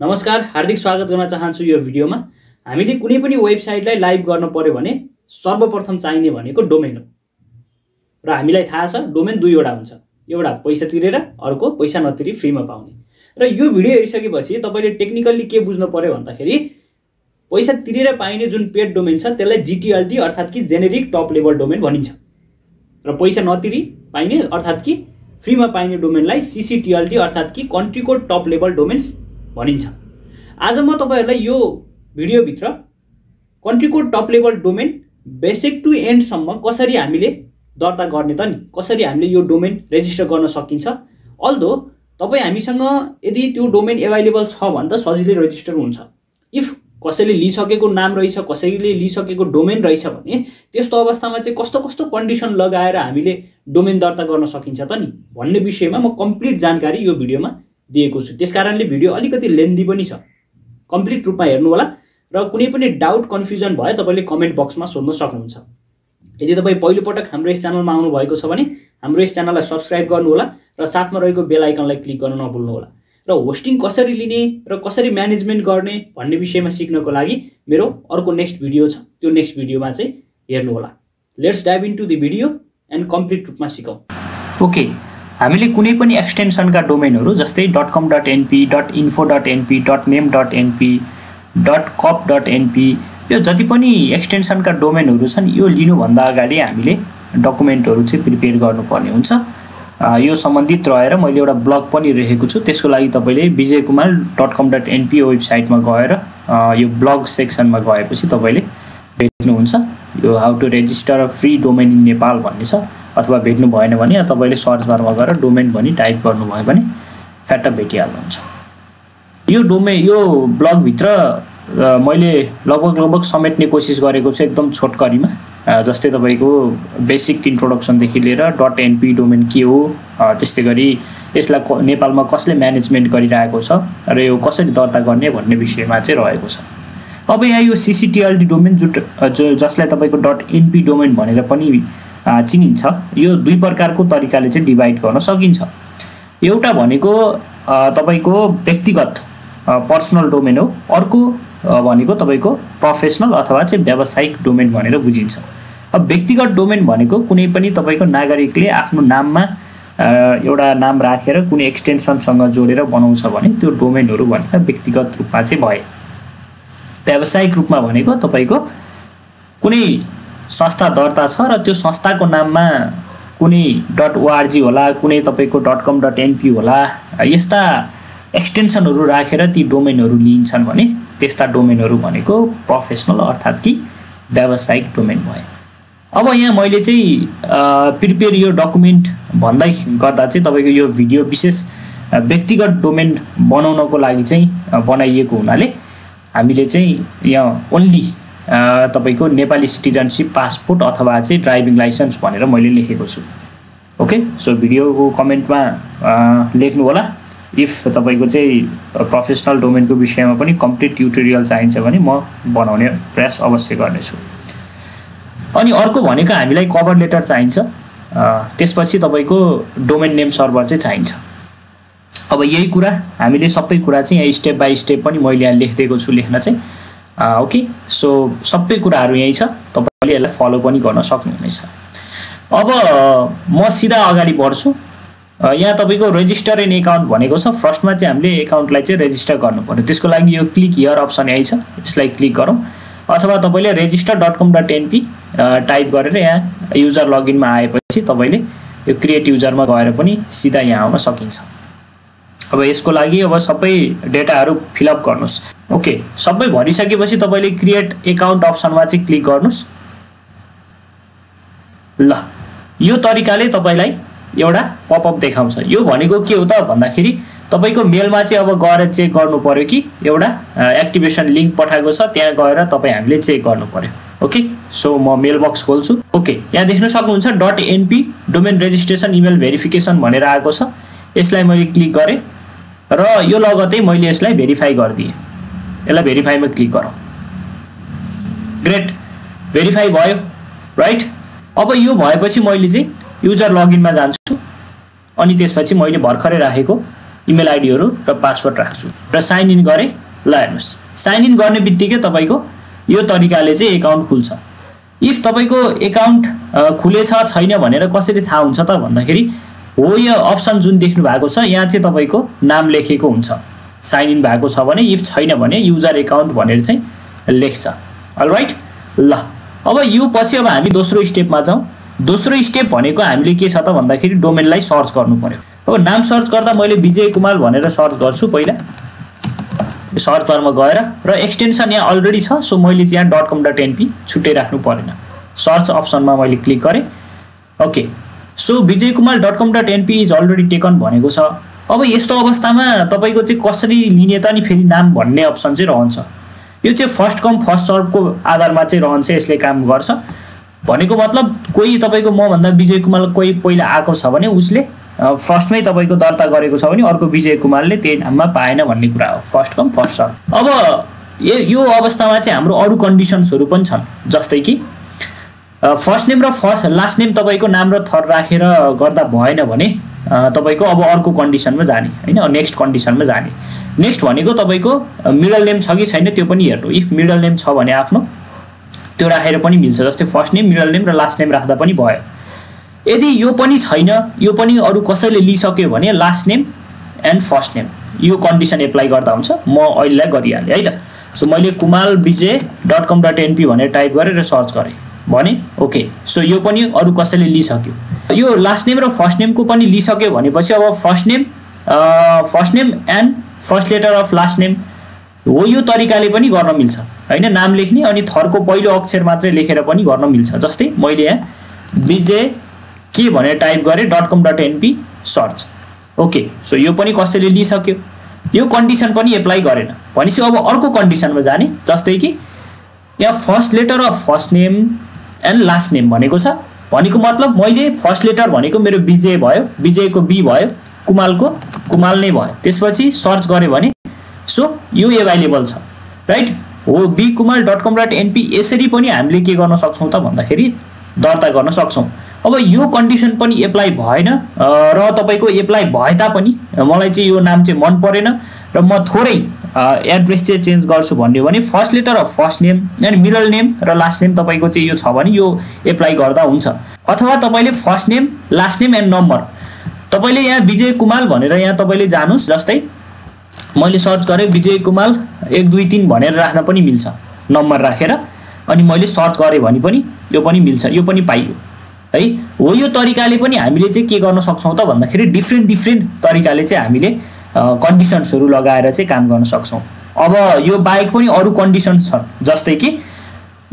नमस्कार हार्दिक स्वागत गर्न चाहन्छु यो भिडियोमा। हामीले कुनै पनि वेबसाइटलाई लाइभ गर्न पर्यो भने सर्वप्रथम चाहिने भनेको डोमेन हो। र हामीलाई थाहा छ डोमेन दुईवटा हुन्छ। एउटा पैसा तिरेर अर्को पैसा नतिरी फ्रीमा पाउने। र यो भिडियो हेरिसकेपछि तपाईँले टेक्निकल्ली के बुझ्नु पर्यो भन्दाखेरि पैसा तिरेर पाइने जुन पेड डोमेन छ त्यसलाई जिटिएलडी अर्थात् कि जेनेरिक टप लेभल डोमेन भनिन्छ। र पैसा नतिरी पाइने अर्थात् कि फ्रीमा पाइने डोमेनलाई सिसिटिएलडी अर्थात् कि कन्ट्रीको टप लेभल डोमेन्स भनिन्छ। आज म तपाईँहरूलाई यो भिडियोभित्र कन्ट्रीको top level domain basic to एन्डसम्म कसरी हामीले दर्ता गर्ने त नि कसरी हामीले यो डोमेन रेजिस्टर गर्न सकिन्छ। अल्दो तपाईँ हामीसँग यदि त्यो डोमेन एभाइलेबल छ भने त सजिलै रेजिस्टर हुन्छ। इफ कसैले लिइसकेको नाम रहेछ कसैले लिइसकेको डोमेन रहेछ भने त्यस्तो अवस्थामा चाहिँ कस्तो कस्तो कन्डिसन लगाएर हामीले डोमेन दर्ता गर्न सकिन्छ त नि भन्ने विषयमा म कम्प्लिट जानकारी यो भिडियोमा दिएको छु। त्यस कारणले भिडियो अलिकति लेन्दी पनि छ। कम्प्लिट रूपमा हेर्नु होला र कुनै पनि डाउट कन्फ्युजन भए तपाईँले कमेन्ट बक्समा सोध्न सक्नुहुन्छ। यदि तपाईँ पहिलोपटक हाम्रो यस च्यानलमा आउनुभएको छ भने हाम्रो यस च्यानललाई सब्सक्राइब गर्नुहोला र साथमा रहेको बेल आइकनलाई क्लिक गर्न नभुल्नुहोला र होस्टिङ कसरी लिने र कसरी म्यानेजमेन्ट गर्ने भन्ने विषयमा सिक्नको लागि मेरो अर्को नेक्स्ट भिडियो छ। त्यो नेक्स्ट भिडियोमा चाहिँ हेर्नुहोला let's dive into the video and complete रूपमा सिकौँ। ओके हामीले कुनै पनि एक्सटेन्सनका डोमेनहरू जस्तै dot com dot NP dot info dot NP dot name dot NP dot coop dot NP यो जति पनि एक्सटेन्सनका डोमेनहरू छन् यो लिनुभन्दा अगाडि हामीले डकुमेन्टहरू चाहिँ प्रिपेयर गर्नुपर्ने हुन्छ। यो सम्बन्धित रहेर मैले एउटा ब्लग पनि रहेको छु। त्यसको लागि तपाईँले Vijay Kumar dot com dot NP वेबसाइटमा गएर यो ब्लग सेक्सनमा गएपछि तपाईँले भेट्नुहुन्छ यो how to register free domain in Nepal भन्ने छ। अथवा भेट्नु भएन भने तपाईँले सर्च बारमा गएर डोमेन भनी टाइप गर्नुभयो भने फ्याटअप भेटिहाल्नुहुन्छ। यो डोमे यो ब्लगभित्र मैले लगभग लगभग समेट्ने कोसिस गरेको छु एकदम छोटकरीमा जस्तै तपाईँको बेसिक इन्ट्रोडक्सनदेखि लिएर डट एनपी डोमेन के हो त्यस्तै गरी यसलाई नेपालमा कसले म्यानेजमेन्ट गरिरहेको छ र यो कसरी दर्ता गर्ने भन्ने विषयमा चाहिँ रहेको छ। अब यहाँ यो सिसिटिएलडी डोमेन जो जसलाई तपाईँको डट एनपी डोमेन भनेर पनि चिनिन्छ। यो दुई प्रकारको तरिकाले चाहिँ डिभाइड गर्न सकिन्छ। एउटा भनेको तपाईँको व्यक्तिगत पर्सनल डोमेन हो। अर्को भनेको तपाईँको प्रोफेसनल अथवा चाहिँ व्यावसायिक डोमेन भनेर बुझिन्छ। अब व्यक्तिगत डोमेन भनेको कुनै पनि तपाईँको नागरिकले आफ्नो नाममा एउटा नाम राखेर कुनै एक्सटेन्सनसँग जोडेर बनाउँछ भने त्यो डोमेनहरू भनेर व्यक्तिगत रूपमा चाहिँ भए। व्यावसायिक रूपमा भनेको तपाईँको कुनै संस्था दर्ता छ र त्यो संस्थाको नाममा कुनै डट ओआरजी होला कुनै तपाईँको डट कम डट एनपी होला यस्ता एक्सटेन्सनहरू राखेर ती डोमेनहरू लिइन्छन् भने त्यस्ता डोमेनहरू भनेको प्रोफेसनल अर्थात् कि व्यावसायिक डोमेन भयो। अब यहाँ मैले चाहिँ प्रिपेयर यो डकुमेन्ट भन्दै गर्दा चाहिँ तपाईँको यो भिडियो विशेष व्यक्तिगत डोमेन बनाउनको लागि चाहिँ बनाइएको हुनाले हामीले चाहिँ यहाँ ओन्ली तपाईँको नेपाली सिटिजनसिप पासपोर्ट अथवा चाहिँ ड्राइभिङ लाइसेन्स भनेर मैले लेखेको छु। ओके? सो भिडियोको कमेन्टमा लेख्नु होला इफ तपाईँको चाहिँ प्रोफेसनल डोमेनको विषयमा पनि कम्प्लिट ट्युटोरियल चाहिन्छ भने म बनाउने प्रयास अवश्य गर्नेछु। अनि अर्को भनेको हामीलाई कभर लेटर चाहिन्छ। त्यसपछि तपाईँको डोमेन नेम सर्भर चाहिँ चाहिन्छ। अब यही कुरा हामीले सबै कुरा चाहिँ यहाँ स्टेप बाई स्टेप पनि मैले यहाँ लेखिदिएको छु लेख्न चाहिँ। ओके सो सबै कुराहरू यहीँ छ। तपाईँले यसलाई फलो पनि गर्न सक्नुहुनेछ। अब म सिधा अगाडि बढ्छु। यहाँ तपाईँको रेजिस्टर एन एकाउन्ट भनेको छ। फर्स्टमा चाहिँ हामीले एकाउन्टलाई चाहिँ रेजिस्टर गर्नु पऱ्यो त्यसको लागि यो क्लिक हियर अप्सन यहीँ छ। यसलाई क्लिक गरौँ। अथवा तपाईँले register dot com dot NP type गरेर यहाँ युजर लगइनमा आएपछि तपाईँले यो क्रिएट युजरमा गएर पनि सिधा यहाँ आउन सकिन्छ। अब यसको लागि अब सबै डेटाहरू फिलअप गर्नुहोस्। ओके सबै भरिसकेपछि तपाईँले क्रिएट एकाउन्ट अप्सनमा चाहिँ क्लिक गर्नुहोस्। ल यो तरिकाले तपाईँलाई एउटा पपअप देखाउँछ। यो भनेको के हो त भन्दाखेरि तपाईँको मेलमा चाहिँ अब गएर चेक गर्नु पऱ्यो कि एउटा एक्टिभेसन लिङ्क पठाएको छ त्यहाँ गएर तपाईँ हामीले चेक गर्नु पऱ्यो ओके सो म मेल बक्स खोल्छु। ओके यहाँ देख्न सक्नुहुन्छ. Dot NP domain registration email verification भनेर आएको छ। यसलाई मैले क्लिक गरेँ र यो लगतै मैले यसलाई भेरिफाई गरिदिएँ। यसलाई भेरिफाईमा क्लिक गरौँ ग्रेट भेरिफाई भयो राइट अब यो भएपछि मैले चाहिँ युजर लगइनमा जान्छु। अनि त्यसपछि मैले भर्खरै राखेको इमेल आइडीहरू र पासवर्ड राख्छु। र साइन इन गरेँ। ल हेर्नुहोस्। साइन इन गर्ने बित्तिकै तपाईँको यो तरिकाले चाहिँ एकाउन्ट खुल्छ। इफ तपाईँको एकाउन्ट खुलेछ छैन भनेर कसरी थाहा हुन्छ त भन्दाखेरि हो यो अप्सन जुन देख्नु भएको छ यहाँ चाहिँ तपाईँको नाम लेखेको हुन्छ। साइन इन भएको छ भने इफ छैन भने युजर एकाउन्ट भनेर चाहिँ लेख्छ। राइट ल अब यो पछि अब हामी दोस्रो स्टेपमा जाउँ। दोस्रो स्टेप भनेको हामीले के छ त भन्दाखेरि डोमेनलाई सर्च गर्नु पऱ्यो अब नाम सर्च गर्दा मैले विजय कुमार भनेर सर्च गर्छु पहिला। सर्च बारमा गएर र एक्सटेन्सन यहाँ अलरेडी छ सो मैले चाहिँ यहाँ डट कम डट एनपी छुट्टै राख्नु परेन। सर्च अप्सनमा मैले क्लिक गरेँ। Okay so Vijay Kumar dot com dot NP is already taken भनेको छ। अब यस्तो अवस्थामा तपाईँको चाहिँ कसरी लिने त नि फेरि नाम भन्ने अप्सन चाहिँ रहन्छ। यो चाहिँ फर्स्ट कम फर्स्ट सर्भको आधारमा चाहिँ रहन्छ यसले काम गर्छ। भनेको मतलब कोही तपाईँको मभन्दा विजय कुमार कोही पहिला आएको छ भने उसले फर्स्टमै तपाईँको दर्ता गरेको छ भने अर्को विजय कुमारले त्यही नाममा पाएन भन्ने कुरा हो। फर्स्ट कम फर्स्ट सर्भ अब यो अवस्थामा चाहिँ हाम्रो अरू कन्डिसन्सहरू पनि छन् जस्तै कि फर्स्ट नेम र फर्स्ट लास्ट नेम तपाईँको नाम र थर राखेर गर्दा भएन भने तपाईँको अब अर्को कन्डिसनमा जाने होइन? नेक्स्ट कन्डिसनमा जाने। नेक्स्ट भनेको तपाईँको मिडल नेम छ कि छैन त्यो पनि हेर्नु। इफ मिडल नेम छ भने आफ्नो त्यो राखेर पनि मिल्छ। जस्तै फर्स्ट नेम मिडल नेम र लास्ट नेम राख्दा पनि भयो। यदि यो पनि छैन यो पनि अरू कसैले लिइसक्यो भने last name and first name. यो कन्डिसन एप्लाई गर्दा हुन्छ। म अहिलेलाई गरिहालेँ है त? सो मैले Kumar Vijay dot com dot NP भनेर टाइप गरेर सर्च गरेँ। भने ओके सो यो पनि अरू कसैले लिइसक्यो। यो लास्ट नेम र फर्स्ट नेमको पनि लिइसक्यो भनेपछि अब first name first name and first letter of last name हो यो तरिकाले पनि गर्न मिल्छ। होइन? नाम लेख्ने अनि थरको पहिलो अक्षर मात्रै लेखेर पनि गर्न मिल्छ। जस्तै मैले यहाँ विजय के भनेर टाइप गरेँ? Dot com dot NP search. Okay so यो पनि कसैले लिइसक्यो। यो कन्डिसन पनि एप्लाई गरेन। भनेपछि अब अर्को कन्डिसनमा जाने जस्तै कि यहाँ first letter of first name and last name भनेको छ। भनेको मतलब मैले फर्स्ट लेटर भनेको मेरो विजय भयो। विजयको बी भयो। कुमालको कुमाल नै भयो। त्यसपछि सर्च गऱ्यो भने सो यो एभाइलेबल छ। राइट हो B Kumar dot com dot NP यसरी पनि हामीले के गर्न सक्छौँ त भन्दाखेरि दर्ता गर्न सक्छौँ। अब यो कन्डिसन पनि एप्लाई भएन र तपाईँको एप्लाई भए तापनि मलाई चाहिँ यो नाम चाहिँ मन परेन र म थोरै एड्रेस चाहिँ चेन्ज गर्छु भन्यो भने first letter of first name अनि मिडल नेम र लास्ट नेम तपाईँको चाहिँ यो छ भने यो एप्लाई गर्दा हुन्छ। अथवा तपाईँले first name last name and number तपाईँले यहाँ विजय कुमाल भनेर यहाँ तपाईँले जानुहोस् जस्तै मैले सर्च गरेँ विजय कुमाल एक दुई तिन भनेर राख्न पनि मिल्छ। नम्बर राखेर अनि मैले सर्च गरेँ भने पनि यो पनि मिल्छ यो पनि पाइयो। है हो यो तरिकाले पनि हामीले चाहिँ के गर्न सक्छौँ त भन्दाखेरि डिफ्रेन्ट डिफ्रेन्ट तरिकाले चाहिँ हामीले कन्डिसन्सहरू लगाएर चाहिँ काम गर्न सक्छौँ। अब यो बाहेक पनि अरू कन्डिसन्स छन् जस्तै कि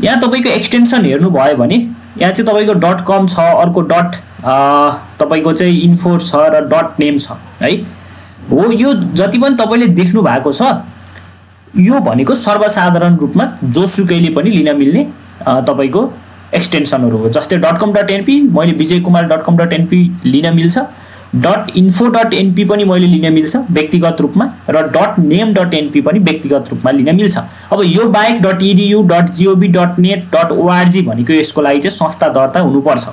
यहाँ तपाईँको एक्सटेन्सन हेर्नुभयो भने यहाँ चाहिँ तपाईँको डट कम छ अर्को डट तपाईँको चाहिँ इन्फोर छ र डट नेम छ है? हो यो जति पनि तपाईँले देख्नु भएको छ यो भनेको सर्वसाधारण रूपमा जोसुकैले पनि लिन मिल्ने तपाईँको एक्सटेन्सनहरू हो। जस्तै डट कम डट एनपी मैले Vijay Kumar dot com dot NP लिन मिल्छ। डट इन्फो डट एनपी पनि मैले लिन मिल्छ व्यक्तिगत रूपमा र डट नेम डट एनपी पनि व्यक्तिगत रूपमा लिन मिल्छ। अब यो बाहेक dot EDU dot GOV dot net dot ORG भनेको यसको लागि चाहिँ संस्था दर्ता हुनुपर्छ।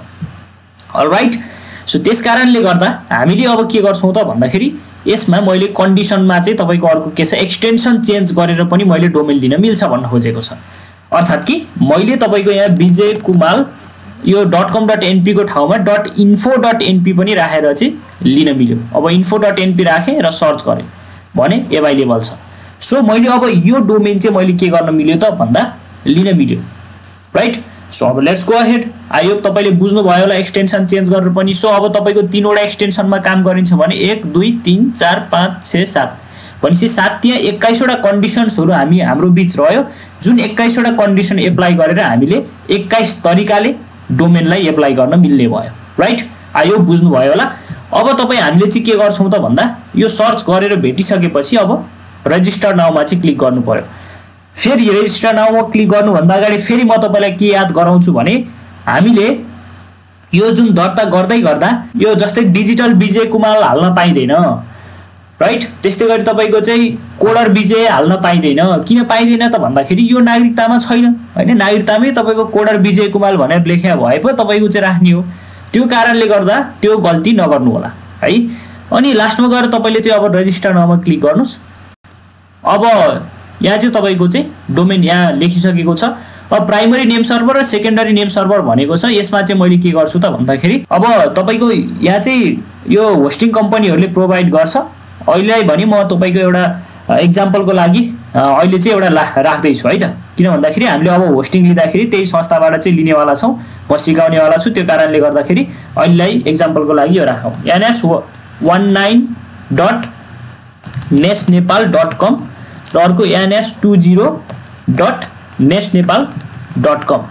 राइट सो त्यस कारणले गर्दा हामीले अब के गर्छौँ त भन्दाखेरि यसमा मैले कन्डिसनमा चाहिँ तपाईँको अर्को के छ एक्सटेन्सन चेन्ज गरेर पनि मैले डोमेन लिन मिल्छ भन्न खोजेको छ। अर्थात् कि मैले तपाईँको यहाँ विजय कुमाल यो डट कम डट एनपीको ठाउँमा डट इन्फो डट एनपी पनि राखेर चाहिँ लिन मिल्यो। अब इन्फो डट एनपी राखेँ र सर्च गरेँ भने एभाइलेबल छ। सो मैले अब यो डोमेन चाहिँ मैले के गर्न मिल्यो त भन्दा लिन मिल्यो। राइट सो अब let's go head I hope तपाईँले बुझ्नुभयो होला एक्सटेन्सन चेन्ज गरेर पनि। सो अब तपाईँको तिनवटा एक्सटेन्सनमा काम गरिन्छ भने एक दुई तिन चार पाँच छ सात। भनेपछि सात त्यहाँ एक्काइसवटा कन्डिसन्सहरू हामी हाम्रो बिच रह्यो। जुन एक्काइसवटा कन्डिसन एप्लाई गरेर हामीले एक्काइस तरिकाले डोमेनलाई एप्लाई गर्न मिल्ने भयो राइट आयो बुझ्नुभयो होला। अब तपाईँ हामीले चाहिँ के गर्छौँ त भन्दा यो सर्च गरेर भेटिसकेपछि अब रेजिस्टर नाउँमा चाहिँ क्लिक गर्नु पऱ्यो फेरि रेजिस्टर नाउँमा क्लिक गर्नुभन्दा अगाडि फेरि म तपाईँलाई के याद गराउँछु भने हामीले यो जुन दर्ता गर्दै गर्दा यो जस्तै डिजिटल विजय कुमार हाल्न पाइँदैन। राइट त्यस्तै गरी तपाईँको चाहिँ कोडर विजय हाल्न पाइँदैन। किन पाइँदैन त भन्दाखेरि यो नागरिकतामा छैन। होइन? नागरिकतामै तपाईँको कोडर विजय कुमार भनेर लेख्या भए पो तपाईँको चाहिँ राख्ने हो। त्यो कारणले गर्दा त्यो गल्ती नगर्नु होला है? अनि लास्टमा गएर तपाईँले चाहिँ अब रेजिस्टर नाउमा क्लिक गर्नुहोस्। अब यहाँ चाहिँ तपाईँको चाहिँ डोमेन यहाँ लेखिसकेको छ। अब प्राइमरी नेम सर्भर र सेकेन्डरी नेम सर्भर भनेको छ। यसमा चाहिँ मैले के गर्छु त भन्दाखेरि अब तपाईँको यहाँ चाहिँ यो होस्टिङ कम्पनीहरूले प्रोभाइड गर्छ। अहिले भने म तपाईँको एउटा इक्जाम्पलको लागि अहिले चाहिँ एउटा ला राख्दैछु है त? किन भन्दाखेरि हामीले अब होस्टिङ लिँदाखेरि त्यही संस्थाबाट चाहिँ लिनेवाला छौँ म सिकाउनेवाला छु त्यो कारणले गर्दाखेरि अहिलेलाई इक्जाम्पलको लागि यो राखौँ। NS one nine dot NES Nepal dot com र अर्को NS two zero dot NES Nepal dot com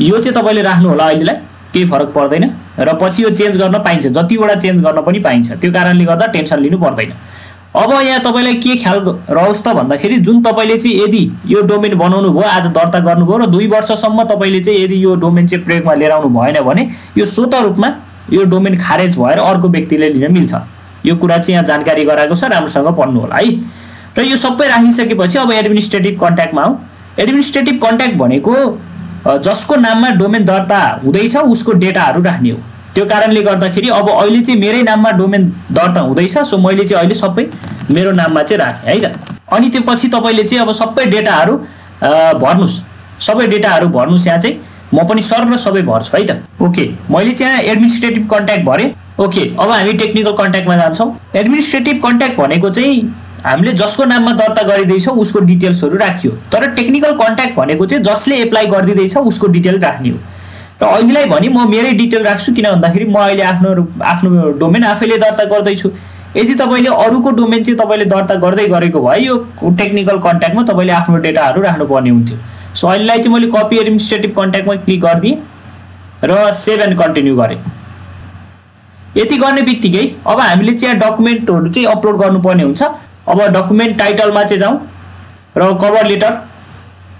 यो चाहिँ तपाईँले राख्नु होला अहिलेलाई केही फरक पर्दैन। र पछि यो चेन्ज गर्न पाइन्छ। जतिवटा चेन्ज गर्न पनि पाइन्छ। त्यो कारणले गर्दा टेन्सन लिनु पर्दैन। अब यहाँ तपाईँलाई के ख्याल रहोस् त भन्दाखेरि जुन तपाईँले चाहिँ यदि यो डोमेन बनाउनु भयो आज दर्ता गर्नुभयो र दुई वर्षसम्म तपाईँले चाहिँ यदि यो डोमेन चाहिँ प्रयोगमा लिएर आउनु भएन भने यो स्वत रूपमा यो डोमेन खारेज भएर अर्को व्यक्तिले लिन मिल्छ। यो कुरा चाहिँ यहाँ जानकारी गराएको छ राम्रोसँग पढ्नु होला। है? र यो सबै राखिसकेपछि अब एडमिनिस्ट्रेटिभ कन्ट्याक्टमा आउँ। एडमिनिस्ट्रेटिभ कन्ट्याक्ट भनेको जसको नाममा डोमेन दर्ता हुँदैछ उसको डेटाहरू राख्ने हो। त्यो कारणले गर्दाखेरि अब अहिले चाहिँ मेरै नाममा डोमेन दर्ता हुँदैछ सो मैले चाहिँ अहिले सबै मेरो नाममा चाहिँ राखेँ है त? अनि त्यो पछि तपाईँले चाहिँ अब सबै डेटाहरू भर्नुहोस्। सबै डेटाहरू भर्नुहोस् यहाँ चाहिँ। म पनि सर र सबै भर्छु है त? ओके मैले चाहिँ एडमिनिस्ट्रेटिभ कन्ट्याक्ट भरेँ। ओके अब हामी टेक्निकल कन्ट्याक्टमा जान्छौँ। एडमिनिस्ट्रेटिभ कन्ट्याक्ट भनेको चाहिँ हामीले जसको नाममा दर्ता गरिँदैछौँ उसको डिटेल्सहरू राखियो। तर टेक्निकल कन्ट्याक्ट भनेको चाहिँ जसले एप्लाई गरिदिँदैछ उसको डिटेल राख्ने हो। र अहिलेलाई भने म मेरै डिटेल राख्छु किन भन्दाखेरि म अहिले आफ्नो आफ्नो डोमेन आफैले दर्ता गर्दैछु। यदि तपाईँले अरूको डोमेन चाहिँ तपाईँले दर्ता गर्दै गरेको भए यो टेक्निकल कन्ट्याक्टमा तपाईँले आफ्नो डेटाहरू राख्नुपर्ने हुन्थ्यो। सो अहिलेलाई चाहिँ मैले कपी एडमिनिस्ट्रेटिभ कन्ट्याक्टमा क्लिक गरिदिएँ र सेभ एन्ड कन्टिन्यू गरेँ। यति गर्ने बित्तिकै अब हामीले चाहिँ डकुमेन्टहरू चाहिँ अपलोड गर्नुपर्ने हुन्छ। अब डकुमेन्ट टाइटलमा चाहिँ जाउँ र कभर लेटर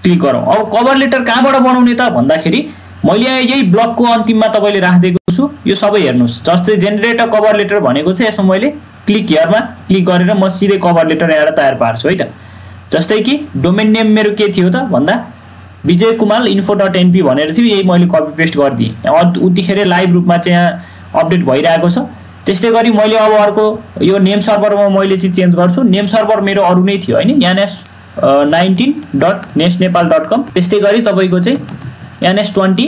क्लिक गरौँ। अब कभर लेटर कहाँबाट बनाउने त? भन्दाखेरि मैले यहाँ ब्लकको अन्तिममा तपाईँले राखिदिएको छु। यो सबै हेर्नुहोस्। जस्तै जेनेरेटर कभर लेटर भनेको छ यसमा मैले क्लिक हियरमा क्लिक गरेर म सिधै कभर लेटर यहाँ तयार पार्छु है त? जस्तै कि डोमेन नेम मेरो के थियो त? भन्दा Vijay Kumar info dot NP भनेर थियो। यही मैले कपी पेस्ट गरिदिएँ। उतिखेर लाइभ रूपमा चाहिँ यहाँ अपडेट भइरहेको छ। त्यस्तै गरी मैले अब अर्को यो नेम सर्भरमा मैले चाहिँ चेन्ज गर्छु। नेम सर्भर मेरो अरू नै थियो होइन NS nineteen dot NES Nepal dot com. त्यस्तै गरी तपाईँको चाहिँ NS twenty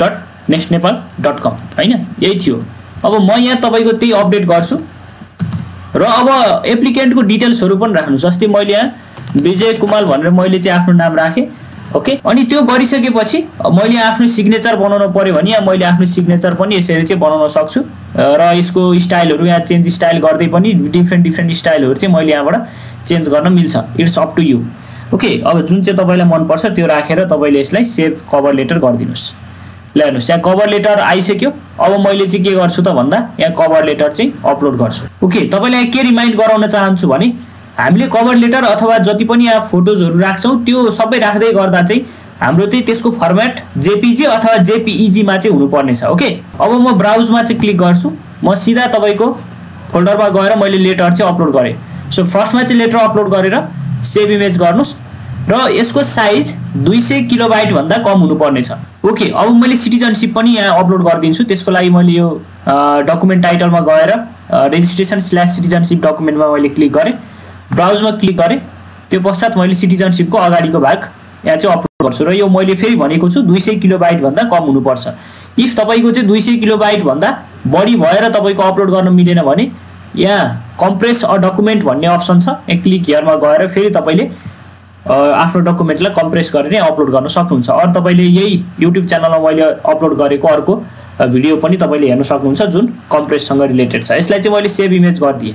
dot NES Nepal dot com होइन? यही थियो। अब म यहाँ तपाईँको त्यही अपडेट गर्छु। र अब एप्लिकेन्टको डिटेल्सहरू पनि राख्नु जस्तै मैले यहाँ विजय कुमार भनेर मैले चाहिँ आफ्नो नाम राखेँ ओके? अनि त्यो गरिसकेपछि मैले आफ्नो सिग्नेचर बनाउनु पऱ्यो भने यहाँ मैले आफ्नो सिग्नेचर पनि यसरी चाहिँ बनाउन सक्छु। र यसको स्टाइलहरू यहाँ चेन्ज स्टाइल गर्दै पनि डिफ्रेन्ट डिफ्रेन्ट स्टाइलहरू चाहिँ मैले यहाँबाट चेन्ज गर्न मिल्छ। It's up to you okay अब जुन चाहिँ तपाईँलाई मनपर्छ त्यो राखेर तपाईँले यसलाई सेभ कभर लेटर गरिदिनुहोस्। ल हेर्नुहोस् यहाँ कभर लेटर आइसक्यो। अब मैले चाहिँ के गर्छु त भन्दा यहाँ कभर लेटर चाहिँ अपलोड गर्छु। ओके तपाईँलाई के रिमाइन्ड गराउन चाहन्छु भने हामीले कभर लेटर अथवा जति पनि यहाँ फोटोजहरू राख्छौँ त्यो सबै राख्दै गर्दा चाहिँ हाम्रो चाहिँ त्यसको फर्मेट जेपिजी अथवा जेपिइजीमा चाहिँ हुनुपर्ने छ ओके अब म ब्राउजमा चाहिँ क्लिक गर्छु। म सिधा तपाईँको फोल्डरमा गएर मैले लेटर चाहिँ अपलोड गरेँ। सो फर्स्टमा चाहिँ लेटर अपलोड गरेर सेभ इमेज गर्नुहोस्। र यसको साइज दुई सय किलोबाइटभन्दा कम हुनुपर्ने छ ओके अब मैले सिटिजनसिप पनि यहाँ अपलोड गरिदिन्छु। त्यसको लागि मैले यो डकुमेन्ट टाइटलमा गएर रेजिस्ट्रेसन स्ल्यास सिटिजनसिप डकुमेन्टमा मैले क्लिक गरेँ। ब्राउजमा क्लिक गरेँ। त्यो पश्चात मैले सिटिजनसिपको अगाडिको भाग यहाँ चाहिँ अपलोड गर्छु र यो मैले फेरि भनेको छु दुई सय किलोबाइटभन्दा कम हुनुपर्छ। इफ तपाईँको चाहिँ दुई सय किलोबाइटभन्दा बढी भएर तपाईँको अपलोड गर्न मिलेन भने यहाँ कम्प्रेस अ डकुमेन्ट भन्ने अप्सन छ यहाँ क्लिक हियरमा गएर फेरि तपाईँले आफ्नो डकुमेन्टलाई कम्प्रेस गरेर अपलोड गर्न सक्नुहुन्छ। अरू तपाईँले यही युट्युब च्यानलमा मैले अपलोड गरेको अर्को भिडियो पनि तपाईँले हेर्न सक्नुहुन्छ जुन कम्प्रेससँग रिलेटेड छ। यसलाई चाहिँ मैले सेभ इमेज गरिदिएँ।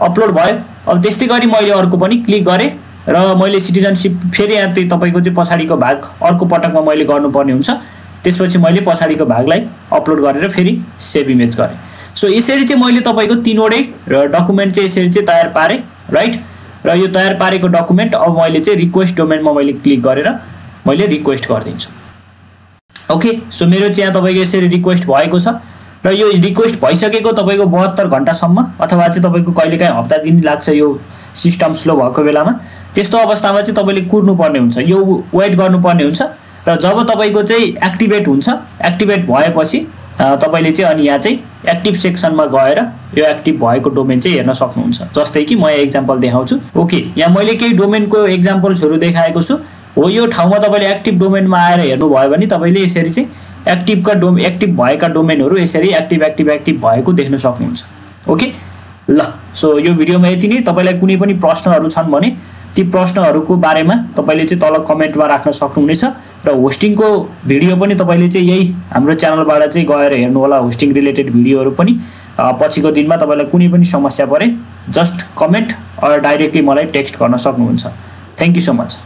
अपलोड भयो। अब त्यस्तै गरी मैले अर्को पनि क्लिक गरेँ। र मैले सिटिजनसिप फेरि यहाँ त्यही तपाईँको चाहिँ पछाडिको भाग अर्को पटकमा मैले गर्नुपर्ने हुन्छ। त्यसपछि मैले पछाडिको भागलाई अपलोड गरेर फेरि सेभ इमेज गरेँ। सो यसरी चाहिँ मैले तपाईँको तिनवटै डकुमेन्ट चाहिँ यसरी चाहिँ तयार पारेँ राइट र यो तयार पारेको डकुमेन्ट अब मैले चाहिँ रिक्वेस्ट डोमेनमा मैले क्लिक गरेर मैले रिक्वेस्ट गरिदिन्छु। ओके सो मेरो चाहिँ यहाँ तपाईँको यसरी रिक्वेस्ट भएको छ। र यो रिक्वेस्ट भइसकेको तपाईँको बहत्तर घन्टासम्म अथवा चाहिँ तपाईँको कहिलेकाहीँ हप्ता दिन लाग्छ यो सिस्टम स्लो भएको बेलामा। त्यस्तो अवस्थामा चाहिँ तपाईँले कुर्नुपर्ने हुन्छ। यो वेट गर्नुपर्ने हुन्छ र जब तपाईँको चाहिँ एक्टिभेट हुन्छ एक्टिभेट भएपछि तपाईँले चाहिँ अनि यहाँ चाहिँ एक्टिभ सेक्सनमा गएर यो एक्टिभ भएको डोमेन चाहिँ हेर्न सक्नुहुन्छ। जस्तै कि म यहाँ इक्जाम्पल देखाउँछु। ओके यहाँ मैले केही डोमेनको इक्जाम्पल्सहरू देखाएको छु। हो यो ठाउँमा तपाईँले एक्टिभ डोमेनमा आएर हेर्नुभयो भने तपाईँले यसरी चाहिँ एक्टिभका डोम एक्टिभ भएका डोमेनहरू यसरी एक्टिभ एक्टिभ एक्टिभ भएको देख्न सक्नुहुन्छ। ओके? ल सो यो भिडियोमा यति नै। तपाईँलाई कुनै पनि प्रश्नहरू छन् भने ती प्रश्नहरूको बारेमा तपाईँले चाहिँ तल कमेन्टमा राख्न सक्नुहुनेछ र होस्टिङको भिडियो पनि तपाईँले चाहिँ यही हाम्रो च्यानलबाट चाहिँ गएर हेर्नु होला होस्टिङ रिलेटेड भिडियोहरू पनि। पछिको दिनमा तपाईँलाई कुनै पनि समस्या परे जस्ट कमेन्ट अर डाइरेक्टली मलाई टेक्स्ट गर्न सक्नुहुन्छ। Thank you so much